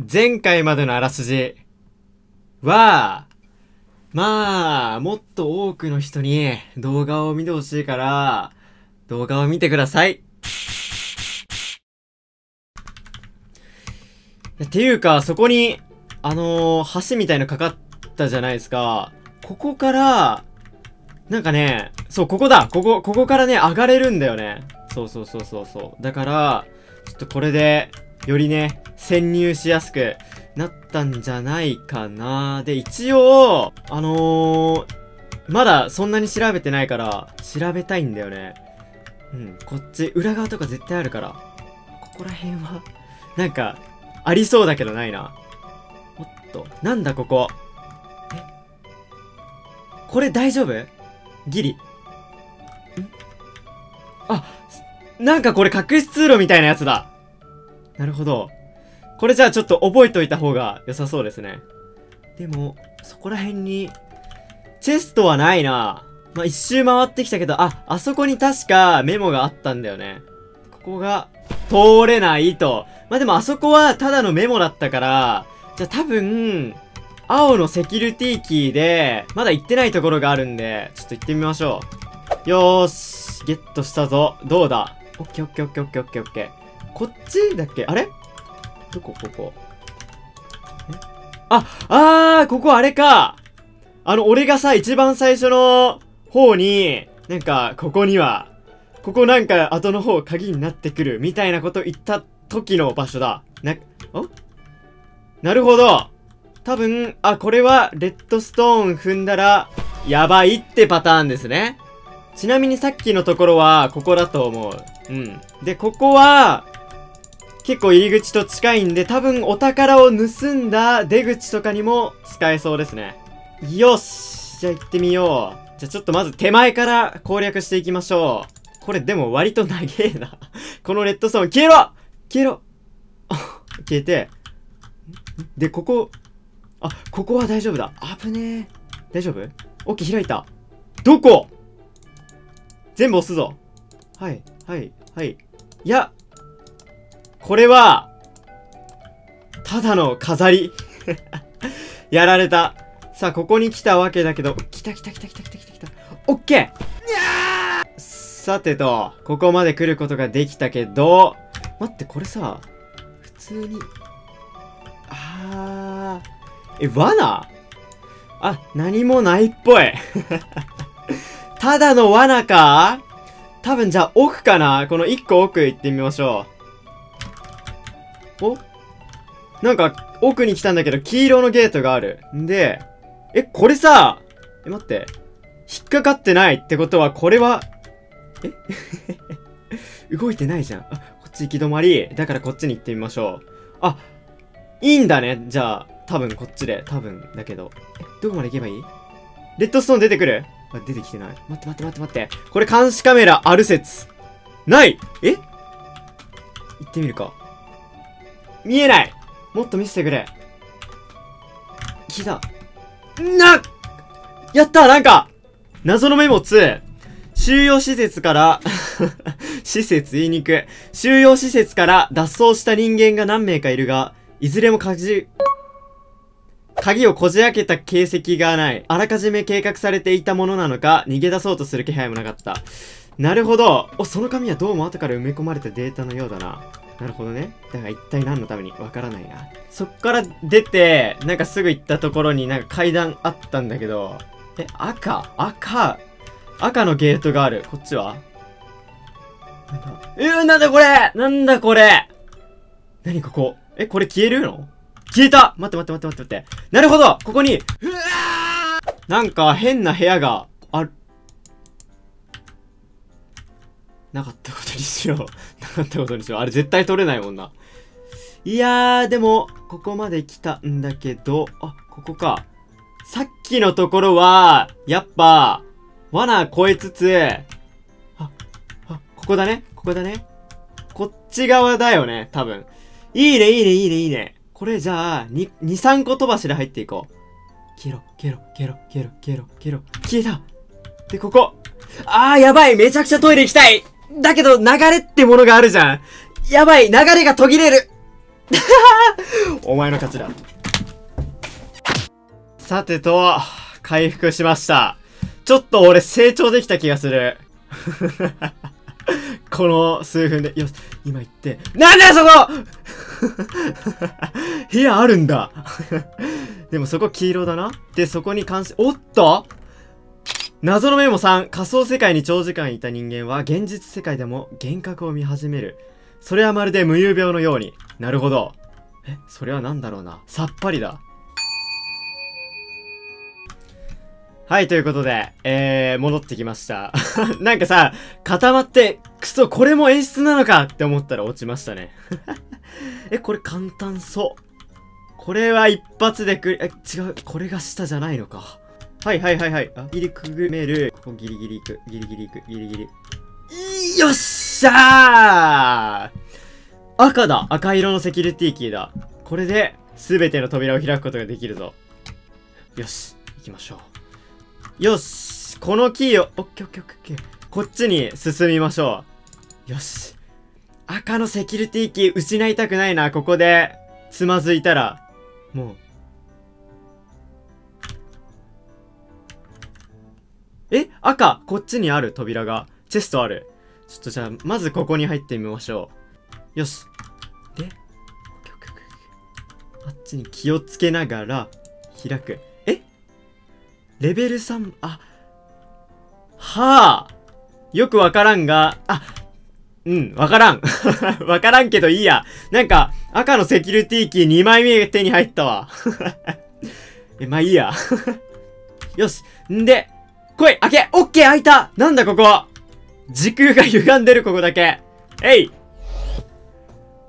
前回までのあらすじは、まあ、もっと多くの人に動画を見てほしいから、動画を見てください。っていうか、そこに、あのー橋みたいのかかったじゃないですか。ここから、なんかね、そう、ここだここ、ここからね、上がれるんだよね。そうそうそうそうそう。だから、ちょっとこれで、よりね、潜入しやすくなったんじゃないかな。で、一応、あのー、まだそんなに調べてないから、調べたいんだよね。うん、こっち、裏側とか絶対あるから。ここら辺は、なんか、ありそうだけどないな。おっと、なんだここ？え？これ大丈夫？ギリ。ん？あ、なんかこれ隠し通路みたいなやつだ。なるほど。これじゃあちょっと覚えといた方が良さそうですね。でも、そこら辺に、チェストはないな。まあ、一周回ってきたけど、あ、あそこに確かメモがあったんだよね。ここが、通れないと。まあ、でもあそこはただのメモだったから、じゃあ多分、青のセキュリティキーで、まだ行ってないところがあるんで、ちょっと行ってみましょう。よーし、ゲットしたぞ。どうだ？オッケーオッケーオッケーオッケーオッケーオッケー。こっちだっけ？あれ？どこ？ここ？え？あ、あー、ここあれかあの、俺がさ、一番最初の方に、なんか、ここには、ここなんか後の方鍵になってくるみたいなこと言った時の場所だ。な、お？なるほど。多分、あ、これは、レッドストーン踏んだら、やばいってパターンですね。ちなみにさっきのところは、ここだと思う。うん。で、ここは、結構入り口と近いんで、多分お宝を盗んだ出口とかにも使えそうですね。よしじゃあ行ってみよう。じゃあちょっとまず手前から攻略していきましょう。これでも割と長えな。このレッドストーン、消えろ消えろ消えて。で、ここ、あ、ここは大丈夫だ。危ねえ。大丈夫？オッケー、開いた。どこ？全部押すぞ。はい、はい、はい。いや、これは、ただの飾り。やられた。さあ、ここに来たわけだけど、来た来た来た来た来た来た来た。オッケーさてと、ここまで来ることができたけど、待って、これさ、普通に、あー、え、罠？あ、何もないっぽい。ただの罠か？多分じゃあ奥かな？この一個奥行ってみましょう。お？なんか奥に来たんだけど黄色のゲートがある。んで、え、これさ、え、待って。引っかかってないってことはこれは、え？動いてないじゃん。あ、こっち行き止まり。だからこっちに行ってみましょう。あ、いいんだね。じゃあ、多分こっちで。多分だけど。どこまで行けばいい？レッドストーン出てくる？あ、出てきてない。待って待って待って待って。これ監視カメラある説。ないえ？行ってみるか。見えないもっと見せてくれ。聞いた。なやったなんか謎のメモ2。収容施設から 施設言いにくい。収容施設から脱走した人間が何名かいるが、いずれも鍵、鍵をこじ開けた形跡がない。あらかじめ計画されていたものなのか、逃げ出そうとする気配もなかった。なるほど。お、その紙はどうも後から埋め込まれたデータのようだな。なるほどね。だから一体何のために？わからないな。そっから出て、なんかすぐ行ったところになんか階段あったんだけど、え、赤？赤？赤のゲートがある。こっちは？なんだ？うー、なんだこれ？なんだこれ？何ここ？え、これ消えるの？消えた！待って待って待って待って待って。なるほど！ここに、うわー！なんか変な部屋がなかったことにしよう。なかったことにしよう。あれ絶対取れないもんな。いやー、でも、ここまで来たんだけど、あ、ここか。さっきのところは、やっぱ、罠越えつつ、あ、あ、ここだね。ここだね。こっち側だよね、多分。いいね、いいね、いいね、いいね。これじゃあ、2、2、3個飛ばしで入っていこう。消えろ、消えろ、消えろ、消えろ、消えろ、消えろ。消えたで、ここ。あー、やばいめちゃくちゃトイレ行きたいだけど、流れってものがあるじゃん。やばい流れが途切れる お前の勝ちだ。さてと、回復しました。ちょっと俺成長できた気がする。この数分で、よし、今行って、なんだよそこ 部屋あるんだでもそこ黄色だなで、そこに関し、おっと謎のメモ3、仮想世界に長時間いた人間は現実世界でも幻覚を見始める。それはまるで無遊病のように。なるほど。え、それは何だろうな。さっぱりだ。はい、ということで、えー、戻ってきました。なんかさ、固まって、くそ、これも演出なのかって思ったら落ちましたね。え、これ簡単そう。これは一発でくえ、違う、これが下じゃないのか。はいはいはいはい。あ、ギリくぐめる。ここギリギリ行く。ギリギリ行く。ギリギリ。よっしゃー赤だ赤色のセキュリティキーだ。これで、すべての扉を開くことができるぞ。よし、行きましょう。よしこのキーを、オッケーオッケーオッケー。こっちに進みましょう。よし。赤のセキュリティキー失いたくないな。ここで、つまずいたら、もう。え赤こっちにある扉が。チェストある。ちょっとじゃあ、まずここに入ってみましょう。よし。で、あっちに気をつけながら、開く。え？レベル3、あ、はあ。よくわからんが、あ、うん、わからん。わからんけどいいや。なんか、赤のセキュリティキー2枚目手に入ったわ。え、まあいいや。よし。んで、来い開けオッケー開いたなんだここ時空が歪んでるここだけ。えい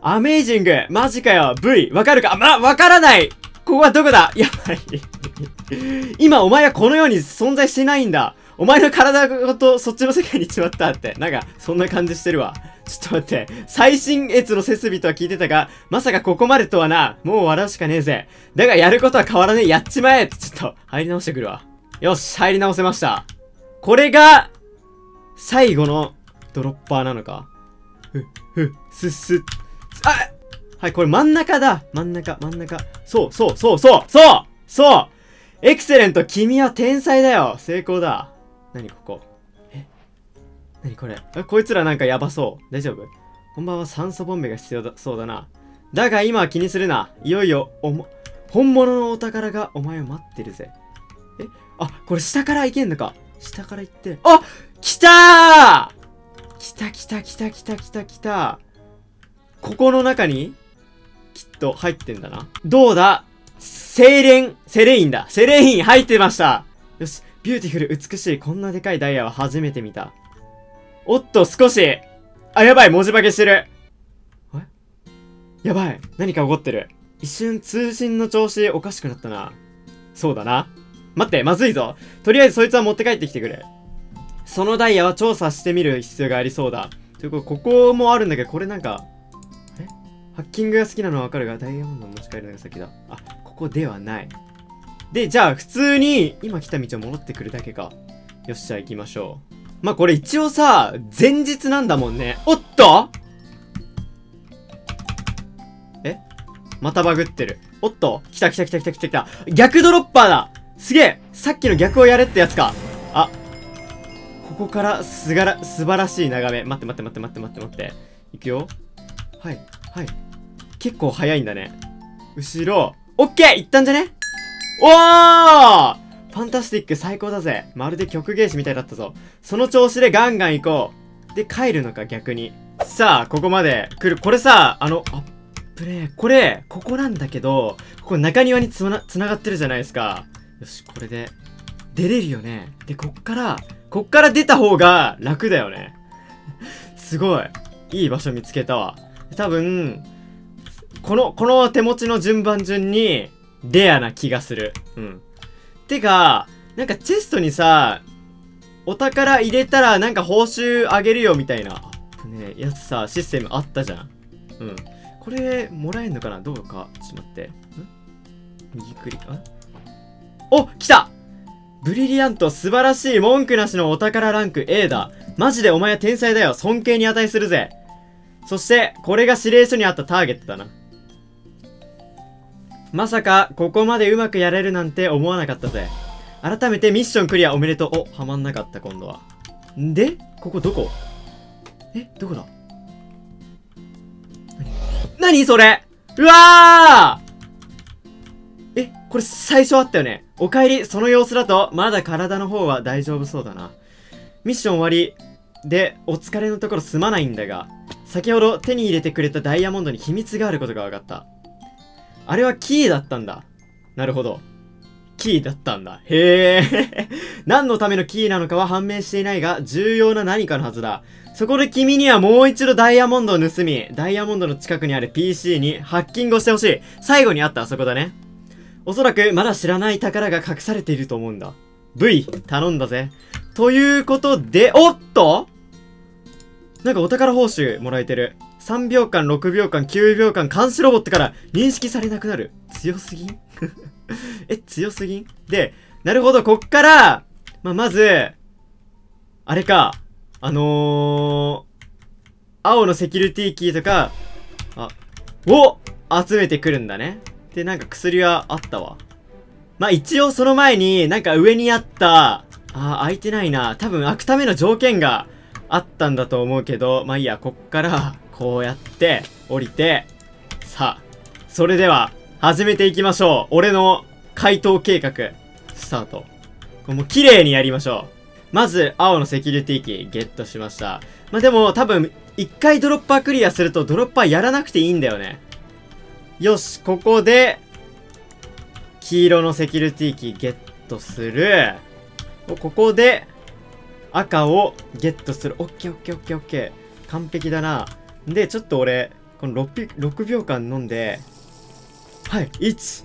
アメイジングマジかよ !V! わかるか？ま、わからないここはどこだ？やばい。今お前はこの世に存在してないんだ。お前の体ごとそっちの世界に行っちまったって。なんか、そんな感じしてるわ。ちょっと待って。最新越の設備とは聞いてたが、まさかここまでとはな。もう笑うしかねえぜ。だがやることは変わらねえ。やっちまえってちょっと、入り直してくるわ。よし、入り直せました。これが、最後のドロッパーなのか？ふ、ふ、すっす。あはい、これ真ん中だ。真ん中、真ん中。そう、そう、そう、そう、そうそうエクセレント君は天才だよ成功だ。何ここ？え？何これ？あこいつらなんかやばそう。大丈夫？本番は酸素ボンベが必要だそうだな。だが今は気にするな。いよいよ、おも、本物のお宝がお前を待ってるぜ。え？あ、これ下から行けんのか下から行って。あ来たー来た来た来た来た来た来た。ここの中にきっと入ってんだな。どうだ？セイレン、セレインだ。セレイン入ってましたよし、 beautiful、美しい。こんなでかいダイヤは初めて見た。おっと、少し。あ、やばい、文字化けしてる。え？やばい。何か起こってる。一瞬通信の調子おかしくなったな。そうだな。待って、まずいぞ。とりあえずそいつは持って帰ってきてくれ。そのダイヤは調査してみる必要がありそうだ。ということここもあるんだけど、これなんか、え？ハッキングが好きなのはわかるが、ダイヤモンド持ち帰るのが先だ。あ、ここではない。で、じゃあ、普通に、今来た道を戻ってくるだけか。よっしゃ、行きましょう。まあ、これ一応さ、前日なんだもんね。おっとえ？またバグってる。おっと来た来た来た来た来た来た。逆ドロッパーだすげえさっきの逆をやれってやつか。あ、ここからすがら、素晴らしい眺め。待って待って待って待って待って待って。いくよ。はい。はい。結構早いんだね。後ろ。オッケーいったんじゃね？おーファンタスティック最高だぜ。まるで曲芸師みたいだったぞ。その調子でガンガン行こう。で、帰るのか逆に。さあ、ここまで来る。これさ、あの、アップレイ。これ、ここなんだけど、ここ中庭につな、つながってるじゃないですか。よし、これで、出れるよね。で、こっから、こっから出た方が楽だよね。すごい。いい場所見つけたわ。多分、この、この手持ちの順番順に、レアな気がする。うん。てか、なんかチェストにさ、お宝入れたらなんか報酬あげるよみたいな、ね、やつさ、システムあったじゃん。うん。これ、もらえんのかな？どうか。ちょっと待って。ん？右クリック？お来たブリリアント素晴らしい文句なしのお宝ランク A だ。マジでお前は天才だよ。尊敬に値するぜ。そして、これが指令書にあったターゲットだな。まさか、ここまでうまくやれるなんて思わなかったぜ。改めてミッションクリアおめでとう。お、はまんなかった今度は。んで、ここどこ？え、どこだ？なにそれ？うわーえ、これ最初あったよね。お帰り、その様子だと、まだ体の方は大丈夫そうだな。ミッション終わり。で、お疲れのところすまないんだが、先ほど手に入れてくれたダイヤモンドに秘密があることが分かった。あれはキーだったんだ。なるほど。キーだったんだ。へえ。何のためのキーなのかは判明していないが、重要な何かのはずだ。そこで君にはもう一度ダイヤモンドを盗み、ダイヤモンドの近くにある PC にハッキングをしてほしい。最後にあったあそこだね。おそらくまだ知らない宝が隠されていると思うんだ。V、頼んだぜ。ということで、おっとなんかお宝報酬もらえてる。3秒間、6秒間、9秒間、監視ロボットから認識されなくなる。強すぎん？え、強すぎん？で、なるほど、こっから、まあ、まず、あれか、あのー、青のセキュリティキーとか、あ、を集めてくるんだね。で、なんか薬はあったわ。まあ、一応その前に、なんか上にあった、ああ、開いてないな。多分開くための条件があったんだと思うけど、まあいいや、こっから、こうやって、降りて、さあ、それでは、始めていきましょう。俺の回答計画、スタート。これもう綺麗にやりましょう。まず、青のセキュリティキーゲットしました。まあ、でも、多分、一回ドロッパークリアすると、ドロッパーやらなくていいんだよね。よし、ここで、黄色のセキュリティキーゲットする。ここで、赤をゲットする。オッケーオッケーオッケーオッケー。完璧だな。で、ちょっと俺、この 6, 6秒間飲んで、はい、1、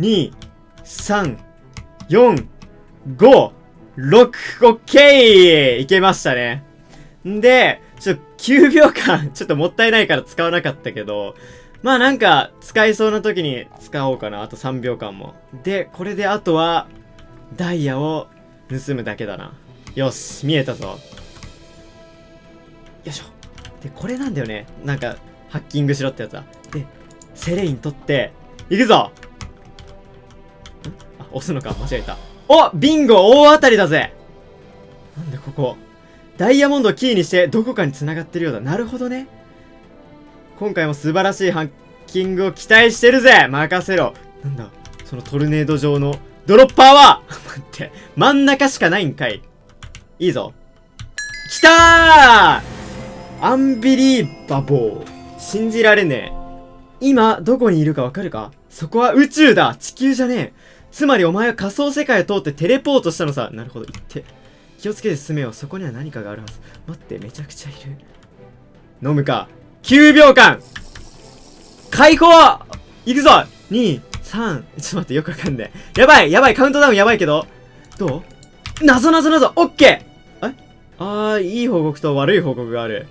2、3、4、5、6、オッケーいけましたね。んで、ちょっと9秒間、ちょっともったいないから使わなかったけど、まあなんか、使いそうな時に使おうかな。あと3秒間も。で、これであとは、ダイヤを盗むだけだな。よし、見えたぞ。よいしょ。で、これなんだよね。なんか、ハッキングしろってやつだ。で、セレイン取って、行くぞあ、押すのか。間違えた。おビンゴ大当たりだぜなんでここ。ダイヤモンドをキーにしてどこかに繋がってるようだ。なるほどね。今回も素晴らしいハッキングを期待してるぜ任せろなんだ？そのトルネード状のドロッパーは？待って、真ん中しかないんかい。いいぞ。来たーアンビリーバボー。信じられねえ。今、どこにいるかわかるか？そこは宇宙だ地球じゃねえつまりお前は仮想世界を通ってテレポートしたのさ。なるほど、言って。気をつけて進めよう。そこには何かがあるはず。待って、めちゃくちゃいる。飲むか。9秒間解放いくぞ !2、3、ちょっと待って、よくわかんねえ。やばいやばい。カウントダウンやばいけど。どう？なぞなぞなぞ。オッケー。え？あー、いい報告と悪い報告がある。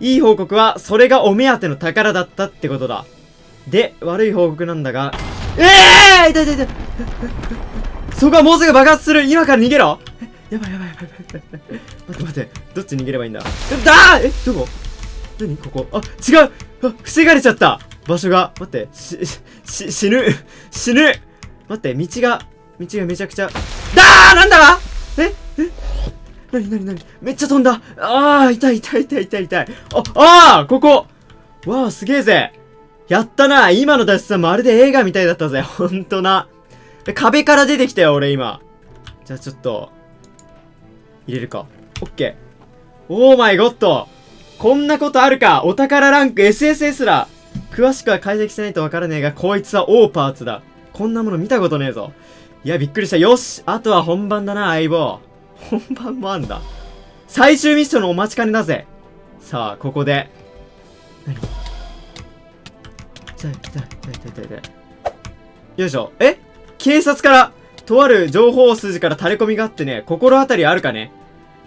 いい報告は、それがお目当ての宝だったってことだ。で、悪い報告なんだが、ええー、痛い痛い痛い。そこはもうすぐ爆発する。今から逃げろ。やばいやばいやばいやばい。待って待って、どっち逃げればいいんだ？だーえ？どこ？何？ここ。あ、違う。あ、防がれちゃった。場所が。待って、し、し、死ぬ。死ぬ。待って、道が、道がめちゃくちゃ。だー！なんだ？え？え？なになになにめっちゃ飛んだ。あー痛い痛い痛い痛い痛い。あ、あー！ここ。わあ、すげえぜ。やったな。今の脱出はまるで映画みたいだったぜ。ほんとな。壁から出てきたよ、俺今。じゃあちょっと、入れるか。オッケー。オーマイゴッドこんなことあるか？お宝ランク SSS だ詳しくは解析しないとわからねえが、こいつはオーパーツだ。こんなもの見たことねえぞ。いや、びっくりした。よしあとは本番だな、相棒。本番もあんだ。最終ミッションのお待ちかねだぜ。さあ、ここで。何？痛い、痛い、痛い、痛い、痛い。よいしょ。え？警察から、とある情報筋から垂れ込みがあってね、心当たりあるかね？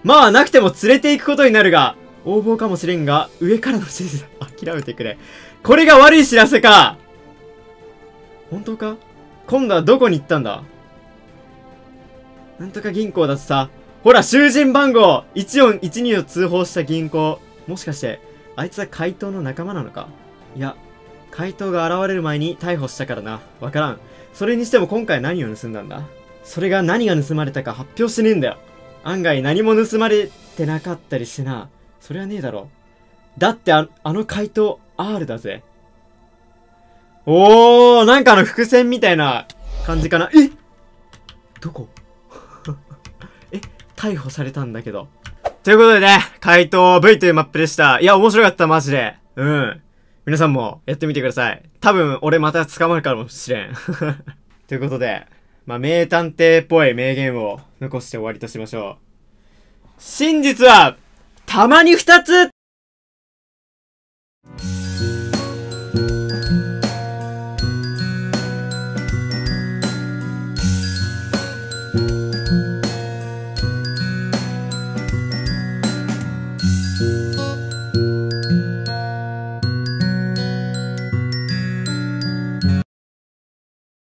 まあ、なくても連れて行くことになるが、応募かもしれんが、上からの指示だ。諦めてくれ。これが悪い知らせか本当か？今度はどこに行ったんだ？なんとか銀行だとさ。ほら、囚人番号 !1412 を通報した銀行。もしかして、あいつは怪盗の仲間なのか？いや、怪盗が現れる前に逮捕したからな。わからん。それにしても今回何を盗んだんだ？それが何が盗まれたか発表してねえんだよ。案外何も盗まれてなかったりしてな。それはねえだろ。だってああの怪盗 R だぜ。おー、なんかあの伏線みたいな感じかな。え？どこ？え？逮捕されたんだけど。ということでね、怪盗 V というマップでした。いや、面白かった、マジで。うん。皆さんもやってみてください。多分、俺また捕まるかもしれん。ということで、まあ、名探偵っぽい名言を残して終わりとしましょう。真実は、たまに二つ。